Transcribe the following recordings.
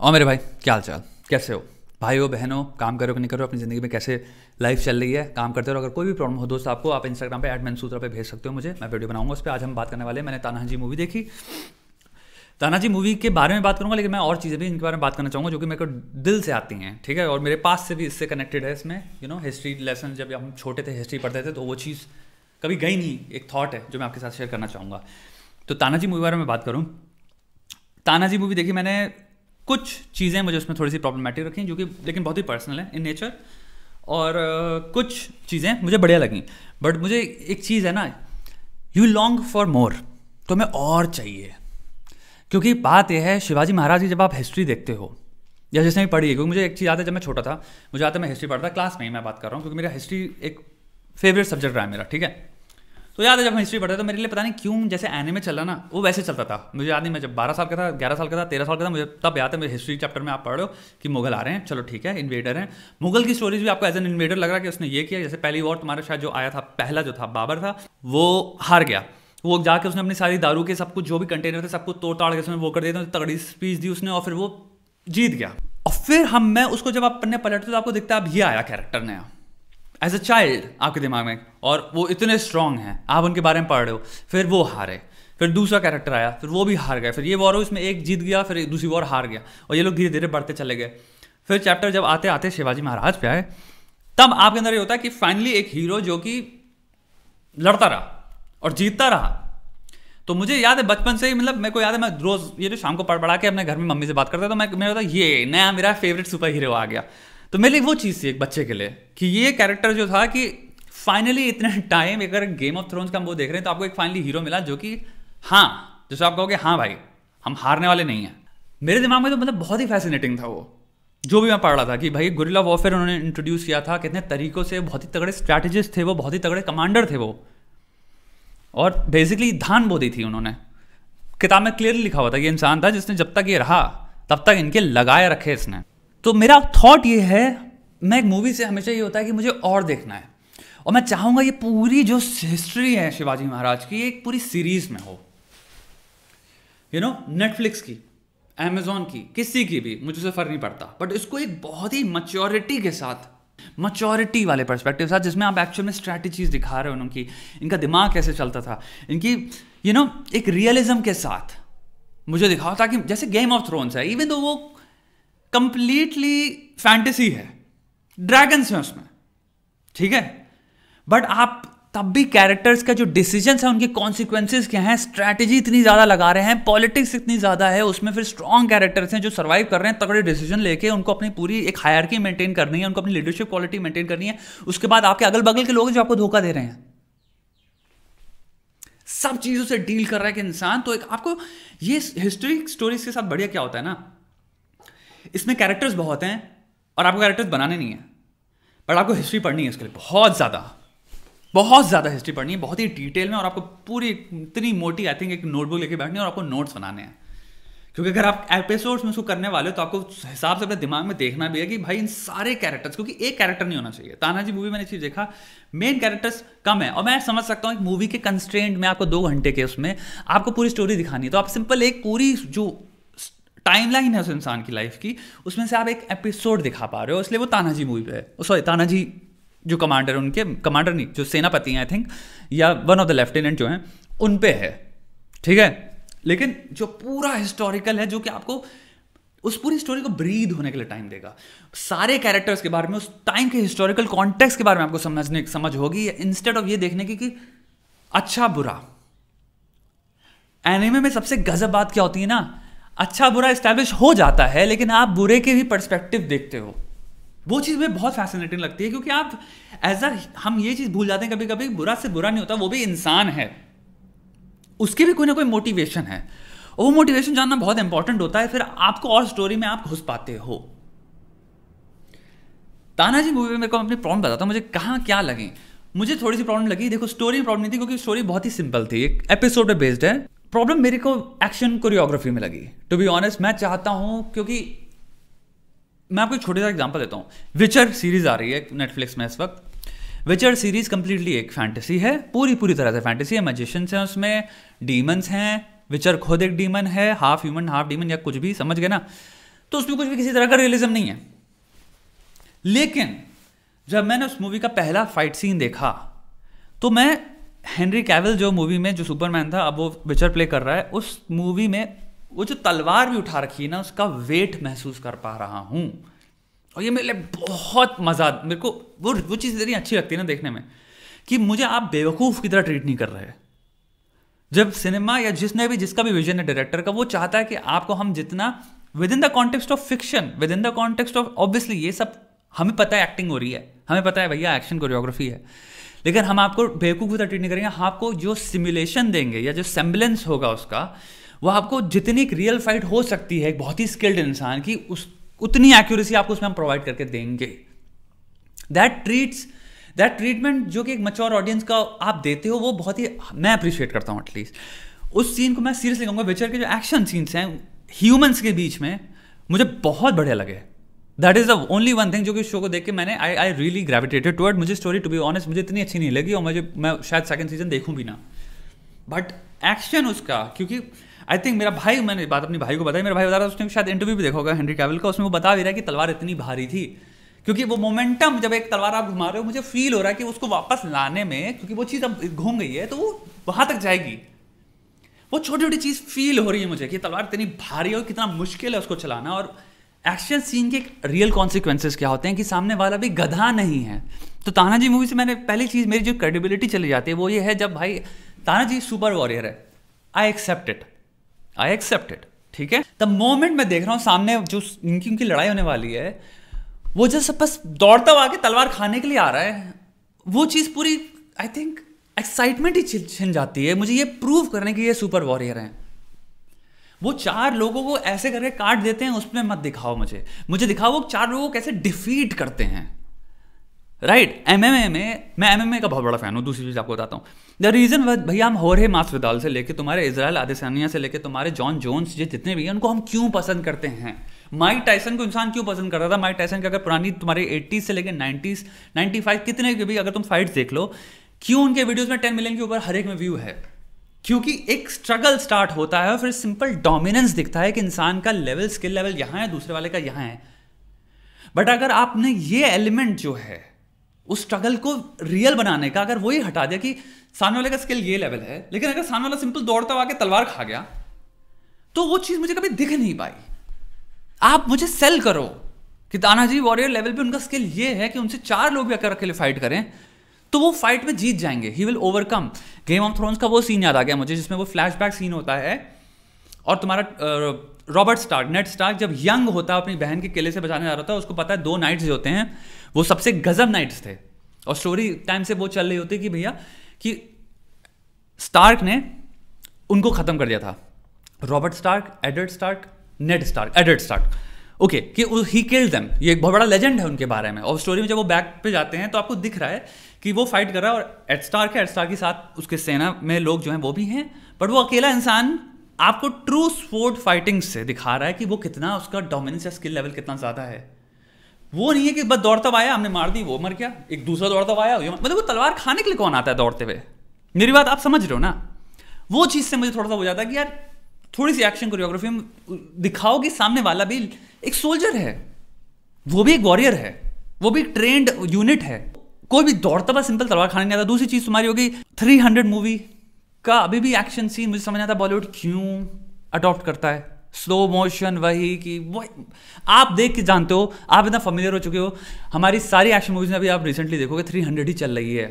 और मेरे भाई, क्या हाल चाल कैसे हो? भाई हो बहनों, काम करो कि नहीं करो, अपनी ज़िंदगी में कैसे लाइफ चल रही है, काम करते रहो। अगर कोई भी प्रॉब्लम हो, दोस्त, आपको आप इंस्टाग्राम पे एड मैनसूत्रा पे भेज सकते हो मुझे, मैं वीडियो बनाऊँगा, उस पर आज हम बात करने वाले हैं। मैंने तानाजी मूवी देखी। तानाजी मूवी के बारे में बात करूँगा, लेकिन मैं और चीज़ें भी इनके बारे में बात करना चाहूँगा, जो कि मेरे को दिल से आती हैं, ठीक है? और मेरे पास से भी इससे कनेक्टेड है इसमें यू नो हिस्ट्री लेसन जब हम छोटे थे हिस्ट्री पढ़ते थे तो वो चीज़ कभी गई नहीं, एक थॉट है, जो मैं आपके साथ शेयर करना चाहूँगा। तो तानाजी मूवी बारे में बात करूँ। तानाजी मूवी देखी मैंने कुछ चीज़ें मुझे उसमें थोड़ी सी प्रॉब्लमेटिक रखी जो कि लेकिन बहुत ही पर्सनल है इन नेचर और uh, कुछ चीज़ें मुझे बढ़िया लगी. बट मुझे एक चीज़ है ना यू लॉन्ग फॉर मोर तो हमें और चाहिए. क्योंकि बात यह है शिवाजी महाराज की जब आप हिस्ट्री देखते हो या जिसने भी पढ़ी है क्योंकि मुझे एक चीज़ याद है जब मैं छोटा था मुझे आता है मैं हिस्ट्री पढ़ता क्लास में ही मैं बात कर रहा हूँ क्योंकि मेरा हिस्ट्री एक फेवरेट सब्जेक्ट रहा है मेरा ठीक है? तो याद है जब हिस्ट्री पढ़ता तो मेरे लिए पता नहीं क्यों जैसे एने में चला ना, वो वैसे चलता था। मुझे याद नहीं, मैं जब बारह साल का था, ग्यारह साल का था, तेरह साल का था, मुझे तब याद है, मेरे हिस्ट्री चैप्टर में आप पढ़ रहे हो कि मुगल आ रहे हैं। चलो ठीक है इन्वेडर हैं। मुगल की स्टोरीज भी आपको एज एन इन्वेडर लग रहा है कि उसने ये किया। जैसे पहली वॉर तुम्हारा शायद जो आया था, पहला जो था, बाबर था, वो हार गया। वो जाके उसने अपनी सारी दारू के, सब कुछ, जो भी कंटेनर थे, सब कुछ तोड़ ताड़ के उसने वो कर दिया था, तगड़ी स्पीच दी उसने और फिर वो जीत गया। और फिर हम, मैं उसको जब आप पढ़ने पलटते तो आपको दिखता है, अब ये आया कैरेक्टर नया। एज अ चाइल्ड आपके दिमाग में, और वो इतने स्ट्रांग हैं, आप उनके बारे में पढ़ रहे हो, फिर वो हारे, फिर दूसरा कैरेक्टर आया, फिर वो भी हार गया, फिर ये वॉर हो इसमें एक जीत गया, फिर दूसरी वॉर हार गया, और ये लोग धीरे धीरे बढ़ते चले गए। फिर चैप्टर जब आते आते शिवाजी महाराज पे आए, तब आपके अंदर ये होता है कि फाइनली एक हीरो जो कि लड़ता रहा, और जीतता रहा। तो मुझे याद है, बचपन से ही मतलब मेरे को याद है, मैं रोज ये जो शाम को पढ़ पढ़ा के अपने घर में मम्मी से बात करता था तो मैं, मेरा होता ये नया मेरा फेवरेट सुपर हीरो आ गया। तो मेरे लिए वो चीज़ थी एक बच्चे के लिए कि ये कैरेक्टर जो था कि फाइनली इतने टाइम अगर गेम ऑफ़ थ्रोन्स का हम वो देख रहे हैं तो आपको एक फाइनली हीरो मिला जो कि हाँ जैसे आप कहोगे हाँ भाई, हम हारने वाले नहीं हैं। मेरे दिमाग में तो मतलब बहुत ही फैसिनेटिंग था वो। जो भी मैं पढ़ रहा था कि भाई गुरिल्ला वॉरफेयर उन्होंने इंट्रोड्यूस किया था, कितने तरीकों से, बहुत ही तगड़े स्ट्रैटेजिस्ट थे वो, बहुत ही तगड़े कमांडर थे वो। और बेसिकली धान बोधी थी उन्होंने। किताब में क्लियरली लिखा हुआ था ये इंसान था जिसने जब तक ये रहा, तब तक इनके लगाए रखे इसने। तो मेरा थॉट ये है मैं एक मूवी से हमेशा ये होता है कि मुझे और देखना है। और मैं चाहूँगा ये पूरी जो हिस्ट्री है शिवाजी महाराज की एक पूरी सीरीज़ में हो। यू नो नेटफ्लिक्स की एमेजोन की किसी की भी मुझे से फ़र्क नहीं पड़ता। बट इसको एक बहुत ही मच्योरिटी के साथ मच्योरिटी वाले परस्पेक्टिव साथ जिसमें आप एक्चुअल में स्ट्रैटेजीज दिखा रहे हो उनकी इनका दिमाग कैसे चलता था इनकी यू you नो know, एक रियलिज्म के साथ मुझे दिखाओ ताकि जैसे गेम ऑफ़ थ्रोन्स है इवन दो वो कंप्लीटली फैंटेसी है। ड्रैगन्स हैं उसमें। ठीक है? बट आप तब भी कैरेक्टर्स का जो डिसीज़न है, उनके कॉन्सिक्वेंसेज क्या हैं? स्ट्रैटेजी इतनी ज़्यादा लगा रहे हैं पॉलिटिक्स इतनी ज़्यादा है, उसमें फिर स्ट्रॉन्ग कैरेक्टर्स हैं जो सर्वाइव कर रहे हैं, तगड़े डिसीज़न लेके उनको अपनी पूरी एक हायरकी मेंटेन करनी है, उनको अपनी लीडरशिप क्वालिटी मेंटेन करनी है। उसके बाद आपके अगल बगल के लोग जो आपको धोखा दे रहे हैं। सब चीज़ों से डील कर रहा है कि इंसान तो एक आपको ये हिस्ट्री स्टोरीज के साथ बढ़िया क्या होता है ना? इसमें कैरेक्टर्स बहुत हैं और आपको कैरेक्टर्स बनाने नहीं है। बट आपको हिस्ट्री पढ़नी है इसके लिए, बहुत ज़्यादा। बहुत ज़्यादा हिस्ट्री पढ़नी है, बहुत ही डिटेल में और आपको पूरी इतनी मोटी आई थिंक एक नोटबुक लेके बैठनी है और आपको नोट्स बनाने हैं। क्योंकि अगर आप एपिसोड्स में उसको करने वाले हो तो आपको हिसाब से अपने दिमाग में देखना भी है कि भाई इन सारे कैरेक्टर्स क्योंकि एक कैरेक्टर नहीं होना चाहिए। तानाजी मूवी मैंने चीज़ देखा मेन कैरेक्टर्स कम है। और मैं समझ सकता हूँ एक मूवी के कंस्ट्रेंट में आपको दो घंटे के उसमें आपको पूरी स्टोरी दिखानी है। तो आप सिंपल एक पूरी जो टाइमलाइन है उस इंसान की लाइफ की, उसमें से आप एक एपिसोड दिखा पा रहे हो, इसलिए वो तानाजी मूवी पे है। सॉरी तानाजी जो कमांडर उनके कमांडर नहीं, जो सेनापति हैं आई थिंक या वन ऑफ़ द लेफ्टिनेंट जो हैं, उन पे है। ठीक है? लेकिन जो पूरा हिस्टोरिकल है, जो कि आपको उस पूरी स्टोरी को ब्रीद होने के लिए टाइम देगा। सारे कैरेक्टर्स के बारे में, उस टाइम के हिस्टोरिकल कॉन्टेक्स्ट के बारे में आपको समझने, समझ होगी इंस्टेड ऑफ़ ये देखने की कि अच्छा बुरा। एनिमे में सबसे गजब बात क्या होती है ना? अच्छा बुरा इस्टेब्लिश हो जाता है, लेकिन आप बुरे के भी परस्पेक्टिव देखते हो। वो चीज़ में बहुत फैसिनेटिंग लगती है, क्योंकि आप एज अ हम ये चीज़ भूल जाते हैं कभी कभी बुरा से बुरा नहीं होता, वो भी इंसान है। उसकी भी कोई ना कोई मोटिवेशन है। और वो मोटिवेशन जानना बहुत इंपॉर्टेंट होता है, फिर आपको और स्टोरी में आप घुस पाते हो। तानाजी मूवी में मेरे को अपनी प्रॉब्लम बताता मुझे कहाँ क्या लगी। मुझे थोड़ी सी प्रॉब्लम लगी। देखो स्टोरी प्रॉब्लम नहीं थी, क्योंकि स्टोरी बहुत ही सिंपल थी। एक एपिसोड पे बेस्ड है। प्रॉब्लम मेरे को एक्शन कोरियोग्राफी में लगी। टू बी ऑनेस्ट मैं चाहता हूँ क्योंकि मैं आपको छोटे सा एग्जांपल देता हूँ। विचर सीरीज़ आ रही है नेटफ्लिक्स में इस वक्त। विचर सीरीज़ कंप्लीटली एक फैंटेसी है। पूरी पूरी तरह से फैंटेसी है। मैजिशियंस हैं उसमें डीमंस हैं। विचर खुद एक डीमन है। हाफ़ ह्यूमन हाफ़ डीमन या कुछ भी, समझ गए ना? तो उसमें कुछ भी किसी तरह का रियलिज्म नहीं है। लेकिन जब मैंने उस मूवी का पहला फाइट सीन देखा तो मैं हेनरी कैवल जो मूवी में जो सुपरमैन था, अब वो विचर प्ले कर रहा है, उस मूवी में वो जो तलवार भी उठा रखी है ना, उसका वेट महसूस कर पा रहा हूँ। और ये मेरे लिए बहुत मज़ा, मेरे को वो वो चीज़ इतनी अच्छी लगती है ना देखने में, कि मुझे आप बेवकूफ़ की तरह ट्रीट नहीं कर रहे। जब सिनेमा या जिसने भी, जिसका भी विजन है डायरेक्टर का, वो चाहता है कि आपको हम जितना within the context of fiction within the context of obviously ये सब, हमें पता है एक्टिंग हो रही है, हमें पता है भैया एक्शन कोरियोग्राफी है। लेकिन हम आपको बेवकूफ़ तरह ट्रीट नहीं करेंगे, हम आपको जो सिमुलेशन देंगे या जो सेम्बलेंस होगा उसका, वो आपको जितनी एक रियल फाइट हो सकती है, एक बहुत ही स्किल्ड इंसान की, उस, उतनी एक्यूरेसी आपको उसमें हम प्रोवाइड करके देंगे। दैट ट्रीट्स दैट ट्रीटमेंट जो कि एक मच्योर ऑडियंस का आप देते हो, वो बहुत ही, मैं अप्रिशिएट करता हूँ एटलीस्ट उस सीन को मैं सीरियसली कहूँगा विचर के जो एक्शन सीन्स हैं ह्यूमंस के बीच में, मुझे बहुत बढ़िया लगे। That is the only one thing जो कि शो को देख के मैंने I I really gravitated toward मुझे स्टोरी टू बी ऑनेस्ट मुझे इतनी अच्छी नहीं लगी और मुझे, मैं शायद सेकंड सीज़न देखूँ भी ना। बट एक्शन उसका, क्योंकि आई थिंक मेरा भाई, मैंने बात अपने भाई को बताई, मेरा भाई बता रहा था, उसने शायद इंटरव्यू भी देखा होगा हेनरी कैवल का, उसमें वो बता भी रहा है कि तलवार इतनी भारी थी। क्योंकि वो मोमेंटम जब एक तलवार आप घुमा रहे हो, मुझे फील हो रहा है कि उसको वापस लाने में, क्योंकि वो चीज़ अब घूम गई है तो वो वहाँ तक जाएगी। वो छोटी छोटी चीज़ फील हो रही है मुझे कि तलवार इतनी भारी है और कितना मुश्किल है उसको चलाना और एक्शन सीन के रियल कॉन्सिक्वेंसेज क्या होते हैं कि सामने वाला भी गधा नहीं है? तो तानाजी मूवी से मैंने पहली चीज़ मेरी जो क्रेडिबिलिटी चली जाती है वो ये है जब भाई तानाजी सुपर वॉरियर है। I accept it I accept it ठीक है? द मोमेंट मैं देख रहा हूँ सामने जो इनकी उनकी लड़ाई होने वाली है, वो जैसे बस दौड़ता हुआ आके तलवार खाने के लिए आ रहा है। वो चीज़ पूरी आई थिंक एक्साइटमेंट ही छिन जाती है। मुझे ये प्रूव करने के ये सुपर वॉरियर हैं। वो चार लोगों को ऐसे करके काट देते हैं, उसमें मत दिखाओ मुझे। मुझे दिखाओ वो चार लोगों को कैसे डिफीट करते हैं। राइट एम एम ए में, मैं एम एम ए का बहुत बड़ा फ़ैन हूँ, दूसरी चीज़ आपको बताता हूँ। द रीज़न भैया हम हो रहे मासविदाल से लेके तुम्हारे इसराइल आदिसानिया से लेके तुम्हारे जॉन जोन्स ये जितने भी हैं, उनको हम क्यों पसंद करते हैं? माइक टाइसन को इंसान क्यों पसंद करता था? माइक टाइसन की अगर पुरानी तुम्हारे एट्टीज से लेकर नाइन्टीज नाइन्टी फाइव कितने के भी अगर तुम फाइट्स देख लो, क्यों उनके वीडियोज़ में टेन मिलियन के ऊपर हर एक में व्यू है? क्योंकि एक स्ट्रगल स्टार्ट होता है और फिर सिंपल डोमिनेंस दिखता है कि इंसान का लेवल स्किल लेवल यहाँ है, दूसरे वाले का यहाँ है। बट अगर आपने ये एलिमेंट जो है, उस स्ट्रगल को रियल बनाने का, अगर वही हटा दिया कि सामने वाले का स्किल ये लेवल है, लेकिन अगर सामने वाला सिंपल दौड़ता हुआ तलवार खा गया तो वो चीज़ मुझे कभी दिख नहीं पाई। आप मुझे सेल करो कि तानाजी वॉरियर लेवल पे उनका स्किल ये है कि उनसे चार लोग भी अगर अकेले फाइट करें तो वो फाइट में जीत जाएँगे। He will overcome Game of Thrones का वो सीन याद आ गया मुझे, जिसमें वो फ्लैशबैक सीन होता है और तुम्हारा रॉबर्ट स्टार्क नेट स्टार्क जब यंग होता है अपनी बहन के किले से बचाने जा रहा था उसको पता है दो नाइट्स जो होते हैं, वो सबसे गजब नाइट्स थे। और स्टोरी टाइम से वो चल रही होती कि भैया, कि स्टार्क ने उनको ख़त्म कर दिया था। Robert Stark Edward Stark Ned Stark Edward Stark okay कि ही किल्ड देम ये एक बहुत बड़ा लेजेंड है उनके बारे में। और स्टोरी में जब वो बैक पे जाते हैं तो आपको दिख रहा है कि वो फाइट कर रहा है और एड स्टार्क है। के साथ उसके सेना में लोग जो हैं वो भी हैं। बट वो अकेला इंसान आपको ट्रू स्पोर्ट फाइटिंग से दिखा रहा है कि वो कितना उसका डोमिनेंस या स्किल लेवल कितना ज़्यादा है। वो नहीं है कि बस दौड़ता आया, हमने मार दी, वो मर गया। एक दूसरा दौड़ता आया मतलब वो तलवार खाने के लिए कौन आता है दौड़ते हुए? मेरी बात आप समझ रहे हो ना? वो चीज़ से मुझे थोड़ा सा हो जाता है कि यार, थोड़ी सी एक्शन कोरियोग्राफी में दिखाओ कि सामने वाला भी एक सोल्जर है। वो भी एक वॉरियर है। वो भी ट्रेंड यूनिट है। कोई भी दौड़ता हुआ सिंपल तलवार खाने नहीं आता। दूसरी चीज़ तुम्हारी होगी थ्री हंड्रेड मूवी का अभी भी एक्शन सीन मुझे समझ आता बॉलीवुड क्यों अडॉप्ट करता है। स्लो मोशन वही कि वो, आप देख के जानते हो, आप इतना फेमिलियर हो चुके हो। हमारी सारी एक्शन मूवीज़ में अभी आप रिसेंटली देखोगे थ्री हंड्रेड ही चल रही है।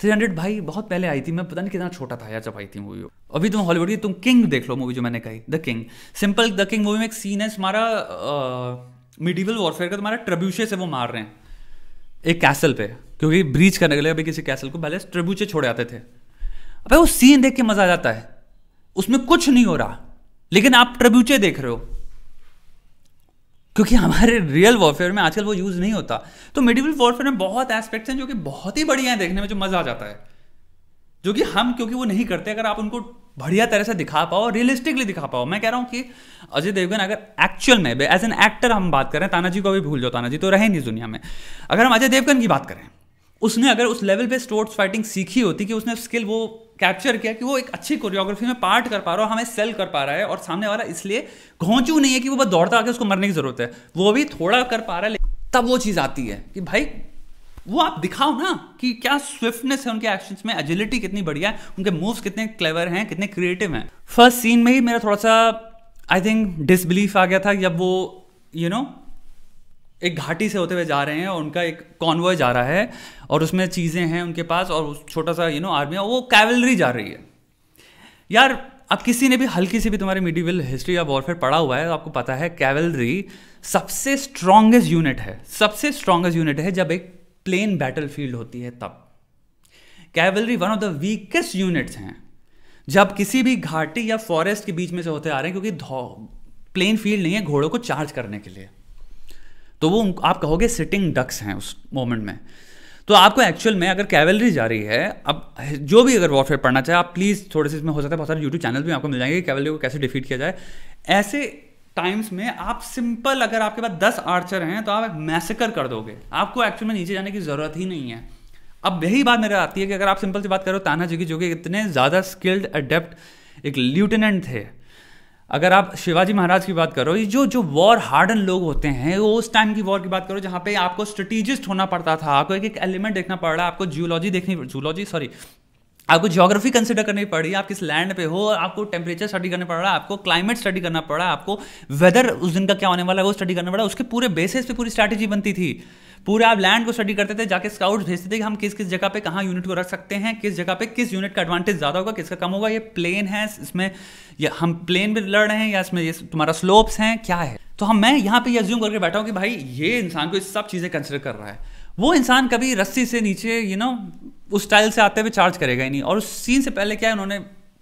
थ्री हंड्रेड भाई, बहुत पहले आई थी मैं, पता नहीं कितना छोटा था यार जब आई थी मूवी अभी तुम हॉलीवुड की, तुम किंग देख लो मूवी जो मैंने कही the king simple the king movie में एक सीन है, तुम्हारा मिडिवल वॉरफेयर का तुम्हारा ट्रब्यूशे से वो मार रहे हैं। एक कैसल पे, क्योंकि ब्रीच करने के लिए अभी किसी कैसल को पहले ट्रब्यूचे छोड़े आते थे। अबे वो सीन देख के मज़ा आ जाता है। उसमें कुछ नहीं हो रहा, लेकिन आप ट्रिब्यूचे देख रहे हो। क्योंकि हमारे रियल वॉरफेयर में आजकल वो यूज़ नहीं होता। तो मेडिवल वॉरफेयर में बहुत एस्पेक्ट्स हैं जो कि बहुत ही बढ़िया है देखने में, जो मज़ा आ जाता है। जो कि हम, क्योंकि वो नहीं करते, अगर आप उनको बढ़िया तरह से दिखा पाओ रियलिस्टिकली दिखा पाओ। मैं कह रहा हूँ कि अजय देवगन अगर एक्चुअल में एज एन एक्टर हम बात करें तानाजी को भी भूल जाओ तानाजी तो रहे नहीं दुनिया में। अगर हम अजय देवगन की बात करें, उसने अगर उस लेवल पे स्पोर्ट्स फाइटिंग सीखी होती कि उसने स्किल वो कैप्चर किया कि वो एक अच्छी कोरियोग्राफी में पार्ट कर पा रहा है हमें सेल कर पा रहा है और सामने वाला इसलिए घोंचू नहीं है कि वो बस दौड़ता आके उसको मरने की ज़रूरत है। वो भी थोड़ा कर पा रहा है तब वो चीज़ आती है कि भाई वो आप दिखाओ ना कि क्या स्विफ्टनेस है उनके एक्शंस में एजिलिटी कितनी बढ़िया है उनके मूव्स कितने क्लेवर हैं कितने क्रिएटिव हैं। फ़र्स्ट सीन में ही मेरा थोड़ा सा आई थिंक डिसबिलीफ आ गया था जब वो यू you नो know, एक घाटी से होते हुए जा रहे हैं और उनका एक कॉन्वॉय जा रहा है और उसमें चीज़ें हैं उनके पास और छोटा सा यू नो आर्मी वो कैवलरी जा रही है। यार अब किसी ने भी हल्की सी भी तुम्हारी मीडिवल हिस्ट्री या वॉरफेयर पढ़ा हुआ है तो आपको पता है कैवलरी सबसे स्ट्रॉन्गेस्ट यूनिट है सबसे स्ट्रॉन्गेस्ट यूनिट है जब एक प्लेन बैटल फ़ील्ड होती है तब। Cavalry one of the weakest units हैं। जब किसी भी घाटी या फॉरेस्ट के बीच में से होते आ रहे हैं, क्योंकि प्लेन फ़ील्ड नहीं है घोड़ों को चार्ज करने के लिए। तो वो आप कहोगे सिटिंग डक्स हैं उस मोमेंट में। तो आपको एक्चुअल में अगर कैवलरी जा रही है, अब जो भी अगर वॉरफेयर पढ़ना चाहे, आप प्लीज़ थोड़े से इसमें हो सकता है, बहुत सारे यूट्यूब चैनल भी आपको मिल जाएँगे कैवलरी को कैसे डिफीट किया जाए। ऐसे टाइम्स में आप सिंपल अगर आपके पास दस आर्चर हैं तो आप मैसेकर कर दोगे। आपको एक्चुअल में नीचे जाने की ज़रूरत ही नहीं है। अब यही बात मेरे आती है कि अगर आप सिंपल सी बात करो ताना की जो कि इतने ज़्यादा स्किल्ड अडेप्ट एक ल्यूटेनेंट थे। अगर आप शिवाजी महाराज की बात करो, ये जो जो वॉर हार्डन लोग होते हैं, वो उस टाइम की वॉर की बात करो जहाँ पे आपको स्ट्रेटेजिस्ट होना पड़ता था, आपको एक एक एलिमेंट देखना पड़ रहा है आपको जियोलॉजी देखनी जूलॉजी सॉरी आपको जियोग्राफी कंसिडर करनी पड़ी, आप किस लैंड पे हो, आपको टेम्परेचर स्टडी करना पड़ रहा है आपको क्लाइमेट स्टडी करना पड़ा, आपको वेदर उस दिन का क्या होने वाला है, वो स्टडी करना पड़ा, उसके पूरे बेसिस पे पूरी स्ट्रैटेजी बनती थी। पूरे आप लैंड को स्टडी करते थे, जाके स्काउट्स भेजते थे कि हम किस किस जगह पे कहाँ यूनिट को रख सकते हैं, किस जगह पे किस यूनिट का एडवांटेज ज़्यादा होगा, किसका कम होगा, ये प्लेन है, इसमें ये हम प्लेन में लड़ रहे हैं या इसमें ये तुम्हारा स्लोप्स हैं, क्या है? तो हम, मैं यहाँ पे ये करके बैठा हूँ कि भाई, ये इंसान को इस सब चीज़ें कंसिडर कर रहा है। वो इंसान कभी रस्सी से नीचे यू you नो know, उस स्टाइल से आते हुए चार्ज करेगा ही नहीं। और उस सीन से पहले क्या है उन्होंने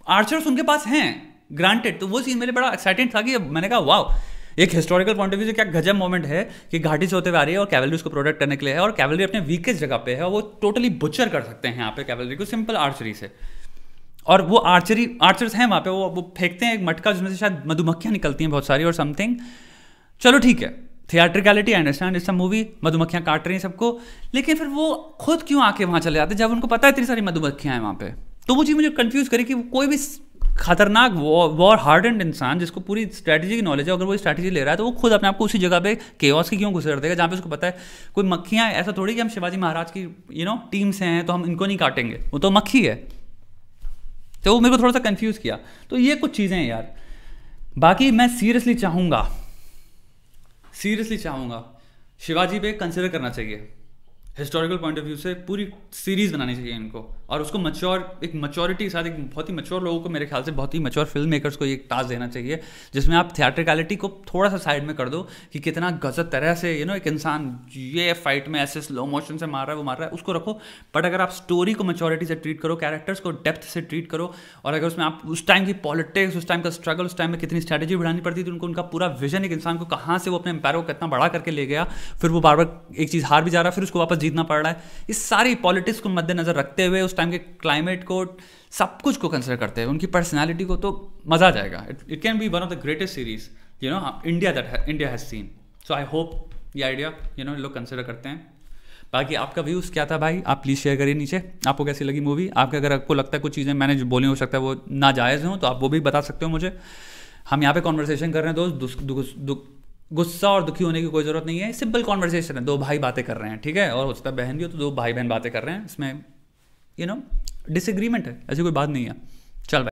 आर्चर्स उनके पास हैं ग्रांटेड तो वो सीन मेरे बड़ा एक्साइटेड था कि मैंने कहा वाह एक हिस्टोरिकल पॉइंट ऑफ़ व्यू से क्या गजब मोमेंट है कि घाटी से होते हुए आ रही है और कैवलरी उसको प्रोटेक्ट करने के लिए है और कैवलरी अपने वीकेस्ट जगह पे है वो टोटली बुचर कर सकते हैं यहाँ पे कैवलरी को सिंपल आर्चरी से। और वो आर्चरी आर्चर्स हैं वहाँ पे वो वो फेंकते हैं एक मटका जिसमें से शायद मधुमक्खियाँ निकलती हैं बहुत सारी और समथिंग चलो ठीक है थिएट्रिकलिटी अंडरस्टैंड इस मूवी मधुमक्खियाँ काट रही हैं सबको। लेकिन फिर वो खुद क्यों आके वहाँ चले जाते जब उनको पता है इतनी सारी मधुमक्खियाँ हैं वहाँ पे तो वो चीज़ मुझे कंफ्यूज करी कि कोई भी खतरनाक वॉर हार्ड एंड इंसान जिसको पूरी स्ट्रैटेजी की नॉलेज है, अगर वो स्ट्रैटेजी ले रहा है तो वो खुद अपने आप को उसी जगह पे केओस की क्यों घुसेड़ देगा? जहाँ पे उसको पता है, कोई मक्खियाँ ऐसा थोड़ी कि हम शिवाजी महाराज की यू नो टीम्स हैं तो हम इनको नहीं काटेंगे। वो तो मक्खी है। तो वो मेरे को थोड़ा सा कन्फ्यूज़ किया। तो ये कुछ चीज़ें हैं यार। बाकी मैं सीरियसली चाहूँगा सीरियसली चाहूँगा शिवाजी पे कंसिडर करना चाहिए। हिस्टोरिकल पॉइंट ऑफ़ व्यू से पूरी सीरीज़ बनानी चाहिए इनको। और उसको मच्योर एक मच्योरिटी के साथ, एक बहुत ही मच्योर लोगों को मेरे ख्याल से बहुत ही मच्योर फ़िल्म मेकर्स को एक टास्क देना चाहिए, जिसमें आप थिएट्रिकलिटी को थोड़ा सा साइड में कर दो कि कितना गजब तरह से यू नो एक इंसान ये फाइट में ऐसे स्लो मोशन से मार रहा है, वो मार रहा है, उसको रखो। बट अगर आप स्टोरी को मच्योरिटी से ट्रीट करो कैरेक्टर्स को डेप्थ से ट्रीट करो, और अगर उसमें आप उस टाइम की पॉलिटिक्स उस टाइम का स्ट्रगल उस टाइम में कितनी स्ट्रैटेजी बढ़ानी पड़ती थी उनको, उनका पूरा विजन एक इंसान को कहाँ से वो अपने एम्पायर को कितना बड़ा करके ले गया, फिर वो बार बार एक चीज़ हार भी जा रहा फिर उसको वापस जीतना पड़ रहा है। इस सारी पॉलिटिक्स को मद्देनजर रखते हुए, उस टाइम के क्लाइमेट को, सब कुछ को कंसिडर करते हैं उनकी पर्सनैलिटी को तो मज़ा आ जाएगा। It can be one of the greatest series you know India that India has seen so I hope ये आइडिया यू नो लोग कंसिडर करते हैं। बाकी आपका व्यूज़ क्या था भाई? आप प्लीज़ शेयर करिए नीचे। आपको कैसी लगी मूवी आपके अगर आपको लगता है कुछ चीज़ें मैंने जो बोली हो सकता है वो नाजायज़ हों तो आप वो भी बता सकते हो मुझे। हम यहाँ पे कॉन्वर्सेशन कर रहे हैं दोस्त गुस्सा और दुखी होने की कोई ज़रूरत नहीं है। सिंपल कॉन्वर्सेशन है। दो भाई बातें कर रहे हैं, ठीक है? और हो सकता है बहन भी हो तो दो भाई बहन बातें कर रहे हैं। इसमें यू नो डिसएग्रीमेंट है। ऐसी कोई बात नहीं है। चल भाई।